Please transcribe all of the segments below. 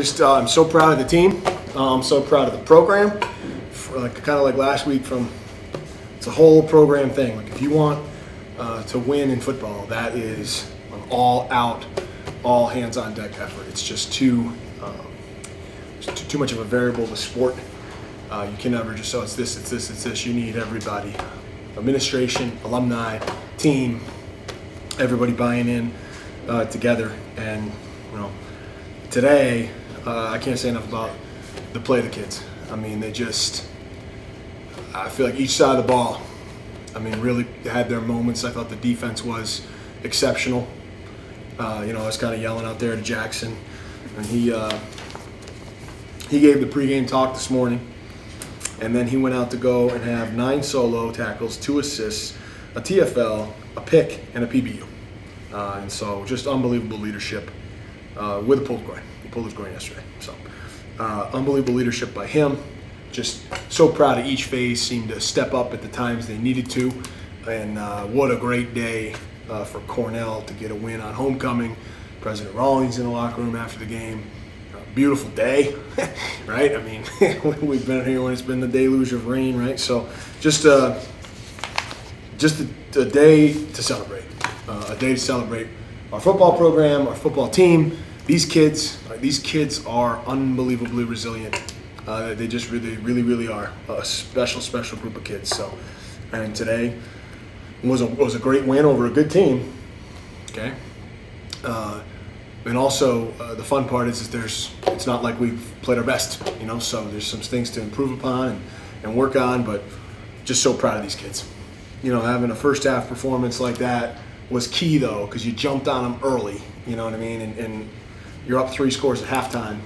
Just, uh, I'm so proud of the team. Uh, I'm so proud of the program. Like kind of like last week, from it's a whole program thing. Like if you want uh, to win in football, that is an all-out, all hands-on deck effort. It's just too, um, too much of a variable of a sport. Uh, you can never just oh it's this, it's this, it's this. You need everybody, administration, alumni, team, everybody buying in uh, together. And you know, today uh, I can't say enough about the play of the kids. I mean, they just. I feel like each side of the ball, I mean, really had their moments. I thought the defense was exceptional. Uh, you know, I was kind of yelling out there to Jackson, and he uh, he gave the pregame talk this morning, and then he went out to go and have nine solo tackles, two assists, a TFL, a pick, and a PBU. Uh, and so, just unbelievable leadership uh, with a pulled groin. Pulled his groin yesterday. So, uh, unbelievable leadership by him. Just so proud of each phase. Seemed to step up at the times they needed to. And uh, what a great day uh, for Cornell to get a win on homecoming. President Rawlings in the locker room after the game. Uh, beautiful day, right? I mean, we've been here when it's been the deluge of rain, right? So, just uh, just a, a day to celebrate. Uh, a day to celebrate our football program, our football team. These kids, these kids are unbelievably resilient. Uh, they just really, really, really are a special, special group of kids. So, and today was a was a great win over a good team. Okay, uh, and also uh, the fun part is, is there's it's not like we've played our best, you know. So there's some things to improve upon and, and work on, but just so proud of these kids. You know, having a first half performance like that was key though, because you jumped on them early. You know what I mean? And, and you're up three scores at halftime,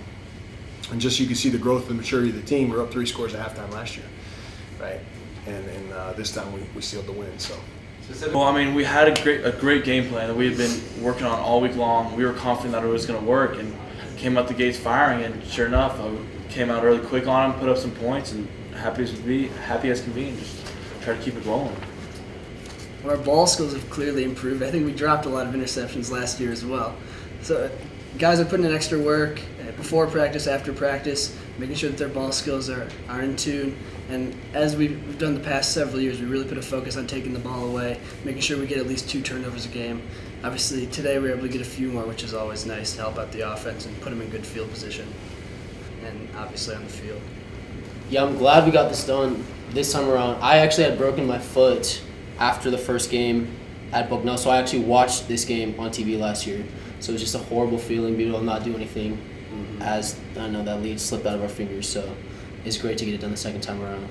and just you can see the growth and maturity of the team. We're up three scores at halftime last year, right? And, and uh, this time we, we sealed the win. So. Well, I mean, we had a great a great game plan that we had been working on all week long. We were confident that it was going to work, and came out the gates firing. And sure enough, I came out really quick on them, put up some points, and happy as be, happy as can be, and just try to keep it rolling. Well, our ball skills have clearly improved. I think we dropped a lot of interceptions last year as well. So guys are putting in extra work uh, before practice, after practice, making sure that their ball skills are, are in tune. And as we've done the past several years, we really put a focus on taking the ball away, making sure we get at least two turnovers a game. Obviously, today we were able to get a few more, which is always nice to help out the offense and put them in good field position. And obviously on the field. Yeah, I'm glad we got this done this time around. I actually had broken my foot after the first game at Bucknell, so I actually watched this game on TV last year. So it was just a horrible feeling, being able to not do anything mm-hmm. as I know that lead slipped out of our fingers. So it's great to get it done the second time around.